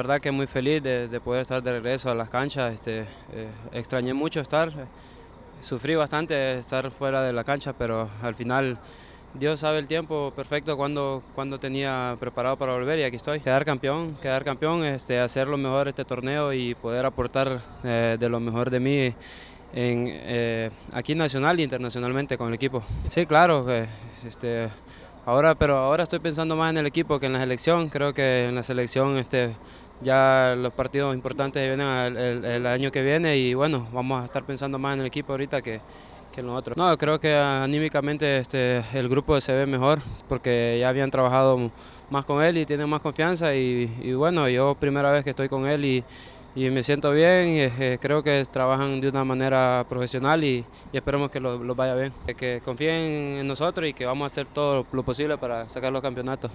La verdad que muy feliz de, poder estar de regreso a las canchas. Este, eh, extrañé mucho estar, sufrí bastante estar fuera de la cancha, pero al final Dios sabe el tiempo perfecto cuando, cuando tenía preparado para volver y aquí estoy. Quedar campeón, quedar campeón, este, hacer lo mejor este torneo y poder aportar eh, de lo mejor de mí en, eh, aquí nacional e internacionalmente con el equipo. Sí, claro, este, ahora, pero ahora estoy pensando más en el equipo que en la selección. Creo que en la selección este, ya los partidos importantes vienen el, año que viene y bueno, vamos a estar pensando más en el equipo ahorita que, que en lo otro. No, creo que anímicamente este, el grupo se ve mejor porque ya habían trabajado más con él y tienen más confianza y, bueno, yo primera vez que estoy con él y, y me siento bien y eh, creo que trabajan de una manera profesional y, esperemos que los lo vaya bien. Que confíen en nosotros y que vamos a hacer todo lo posible para sacar los campeonatos.